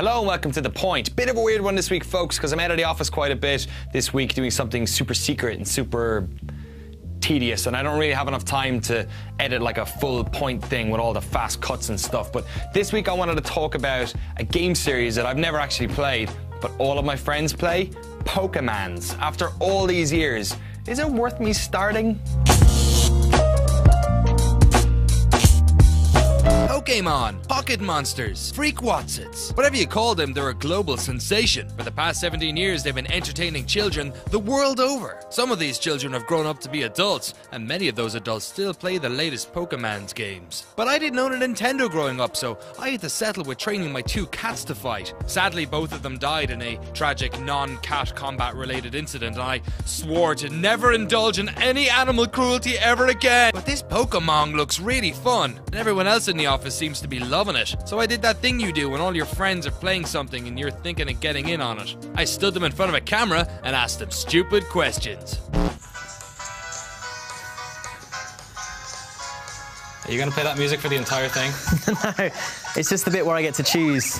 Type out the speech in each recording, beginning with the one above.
Hello and welcome to The Point. Bit of a weird one this week, folks, because I'm out of the office quite a bit this week doing something super secret and super tedious, and I don't really have enough time to edit like a full point thing with all the fast cuts and stuff. But this week I wanted to talk about a game series that I've never actually played, but all of my friends play Pokemons. After all these years, is it worth me starting? Pokemon, Pocket Monsters, Freak Watsits. Whatever you call them, they're a global sensation. For the past 17 years, they've been entertaining children the world over. Some of these children have grown up to be adults, and many of those adults still play the latest Pokemon's games. But I didn't own a Nintendo growing up, so I had to settle with training my two cats to fight. Sadly, both of them died in a tragic non-cat combat related incident, and I swore to never indulge in any animal cruelty ever again. But this Pokemon looks really fun, and everyone else in the office seems to be loving it. So I did that thing you do when all your friends are playing something and you're thinking of getting in on it. I stood them in front of a camera and asked them stupid questions. Are you gonna play that music for the entire thing? no, it's just the bit where I get to choose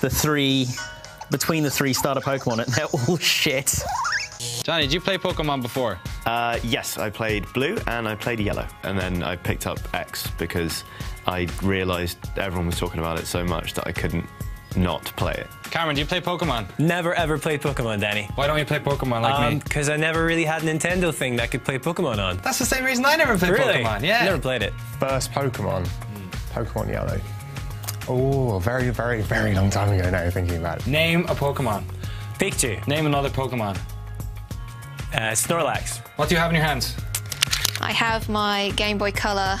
the three between the three starter Pokemon, and they're all shit. Johnny, did you play Pokemon before? Uh, yes, I played blue and I played yellow, and then I picked up X because I realised everyone was talking about it so much that I couldn't not play it. Cameron, do you play Pokemon? Never ever played Pokemon, Danny. Why don't you play Pokemon like um, me? Because I never really had a Nintendo thing that could play Pokemon on. That's the same reason I never played really? Pokemon. Yeah. Never played it. First Pokemon. Pokemon Yellow. Oh, very, very, very long time ago now, thinking about it. Name a Pokemon. Pikachu. Name another Pokemon. Uh, Snorlax. What do you have in your hands? I have my Game Boy Color,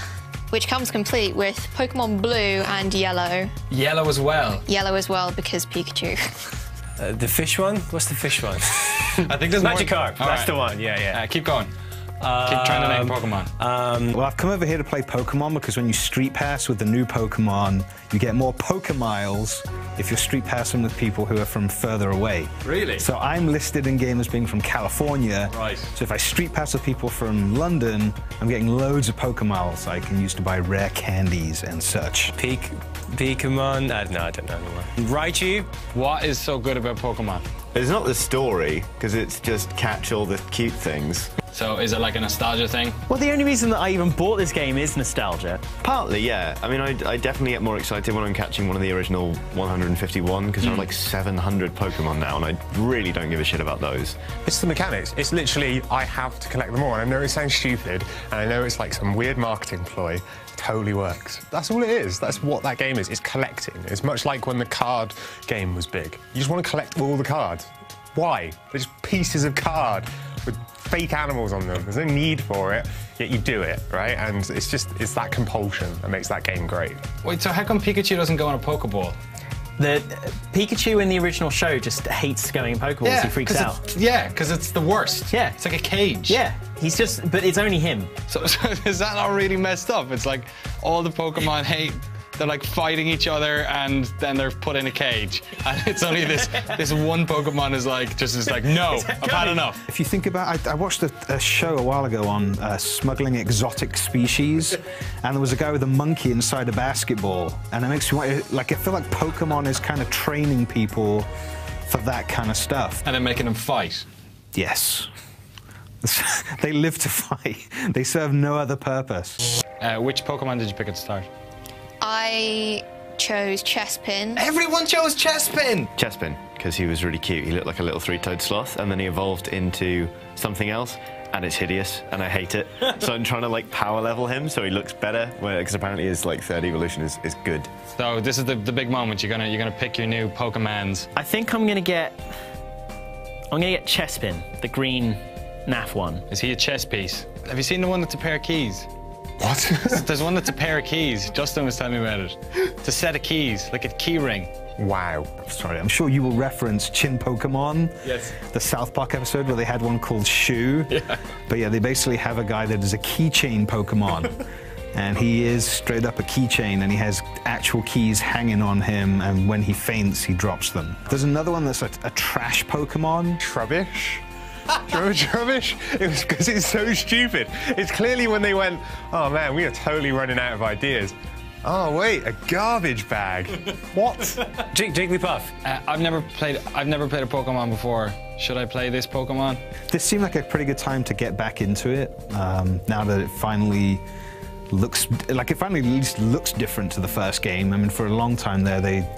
which comes complete with Pokemon Blue and Yellow. Yellow as well. Yellow as well because Pikachu. Uh, the fish one? What's the fish one? I think there's Magikarp. More... That's right. the one. Yeah, yeah. Uh, keep going. Keep trying to name Pokemon. Um, well, I've come over here to play Pokemon because when you Street Pass with the new Pokemon, you get more Pokemiles if you're Street Passing with people who are from further away. Really? So I'm listed in game as being from California. Right. So if I Street Pass with people from London, I'm getting loads of Pokemiles I can use to buy rare candies and such. Peak, Pokemon. Uh, no, I don't know anymore. Raichu. What is so good about Pokemon? It's not the story, because it's just catch all the cute things. So is it like a nostalgia thing? Well, the only reason that I even bought this game is nostalgia. Partly, yeah. I mean, I, I definitely get more excited when I'm catching one of the original 151, because there are like 700 Pokemon now, and I really don't give a shit about those. It's the mechanics. It's literally, I have to collect them all. And I know it sounds stupid, and I know it's like some weird marketing ploy. It totally works. That's all it is. That's what that game is. It's collecting. It's much like when the card game was big. You just want to collect all the cards. Why? They're just pieces of card with fake animals on them. There's no need for it, yet you do it, right? And it's just, it's that compulsion that makes that game great. Wait, so how come Pikachu doesn't go on a Pokeball? The uh, Pikachu in the original show just hates going in Pokeballs. he freaks out. Yeah, because it's the worst. Yeah. It's like a cage. Yeah, he's just, but it's only him. So, so is that not really messed up? It's like all the Pokemon hate. They're like fighting each other, and then they're put in a cage. And it's only this this one Pokemon is like just is like, no, I've had enough. If you think about, I, I watched a, a, show a while ago on uh, smuggling exotic species, and there was a guy with a monkey inside a basketball, and it makes me want, like, I feel like Pokemon is kind of training people for that kind of stuff. And then making them fight. Yes. they live to fight. They serve no other purpose. Uh, which Pokemon did you pick at the start? I chose Chespin. Everyone chose Chespin! Chespin, because he was really cute. He looked like a little three-toed sloth, and then he evolved into something else, and it's hideous, and I hate it. so I'm trying to like power level him so he looks better, because apparently his like third evolution is, is good. So this is the, the big moment. You're gonna you're gonna pick your new Pokemons. I think I'm gonna get. I'm gonna get Chespin, the green NAF one. Is he a chess piece? Have you seen the one that's a pair of keys? What? There's one that's a pair of keys. Justin was telling me about it. It's a set of keys, like a key ring. wow. Sorry, I'm sure you will reference Chinpokomon. Yes. The South Park episode where they had one called Shu. Yeah. But yeah, they basically have a guy that is a keychain Pokemon. and he is straight up a keychain and he has actual keys hanging on him and when he faints, he drops them. There's another one that's a, a trash Pokemon. Trubbish? Do you remember Trubbish? It was because it's so stupid. It's clearly when they went, oh man, we are totally running out of ideas. Oh wait, a garbage bag. what? Jig- Jigglypuff. Uh, I've never played. I've never played a Pokemon before. Should I play this Pokemon? This seemed like a pretty good time to get back into it. Um, now that it finally looks like it finally at least looks different to the first game. I mean, for a long time there, they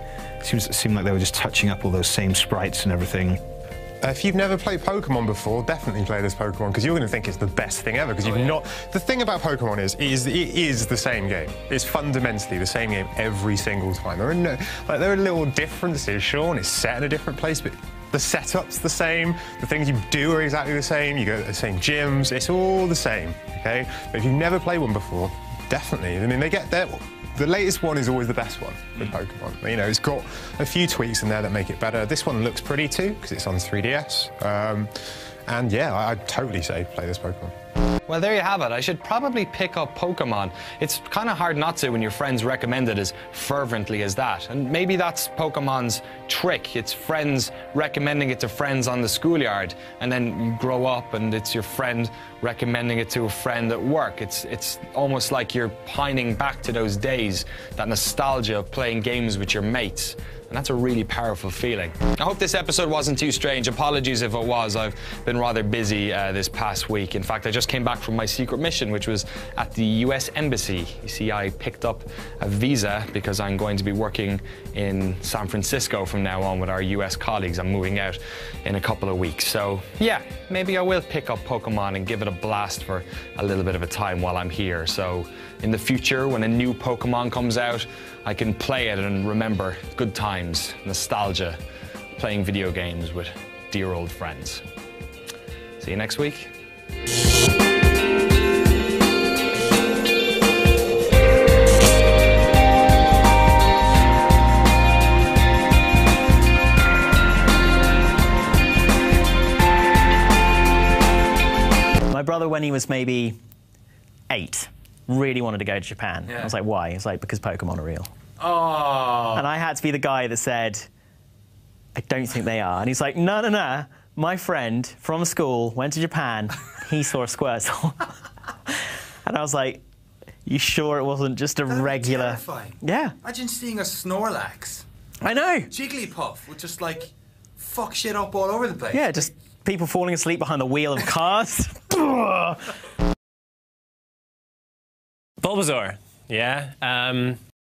seems seemed like they were just touching up all those same sprites and everything. Uh, If you've never played Pokemon before, definitely play this Pokemon because you're going to think it's the best thing ever. Because you've not. The thing about Pokemon is, is it is the same game. It's fundamentally the same game every single time. There are no, like there are little differences. Sure, and it's set in a different place, but the setup's the same. The things you do are exactly the same. You go to the same gyms. It's all the same. Okay. But if you've never played one before, definitely. I mean, they get there. The latest one is always the best one with Pokemon. You know, it's got a few tweaks in there that make it better. This one looks pretty too because it's on 3DS. Um, and yeah, I, I'd totally say play this Pokemon. Well, there you have it. I should probably pick up Pokemon. It's kind of hard not to when your friends recommend it as fervently as that. And maybe that's Pokemon's trick. It's friends recommending it to friends on the schoolyard, and then you grow up and it's your friend recommending it to a friend at work. It's it's almost like you're pining back to those days, that nostalgia of playing games with your mates. And that's a really powerful feeling. I hope this episode wasn't too strange. Apologies if it was. I've been rather busy uh, this past week. In fact, I just came back from my secret mission, which was at the US Embassy. You see, I picked up a visa because I'm going to be working in San Francisco from now on with our US colleagues. I'm moving out in a couple of weeks. So, yeah, maybe I will pick up Pokemon and give it a blast for a little bit of a time while I'm here. So, in the future, when a new Pokemon comes out, I can play it and remember good times, nostalgia, playing video games with dear old friends. See you next week. My brother, when he was maybe eight, really wanted to go to Japan. I was like, why? He's like, because Pokemon are real. Oh. And I had to be the guy that said, I don't think they are. And he's like, no, no, no. My friend from school went to Japan. He saw a Squirtle. and I was like, you sure it wasn't just a regular. Terrifying. Yeah, Imagine seeing a Snorlax. I know. Jigglypuff would just like fuck shit up all over the place. Yeah, just people falling asleep behind the wheel of cars. Bulbasaur. Yeah. Um,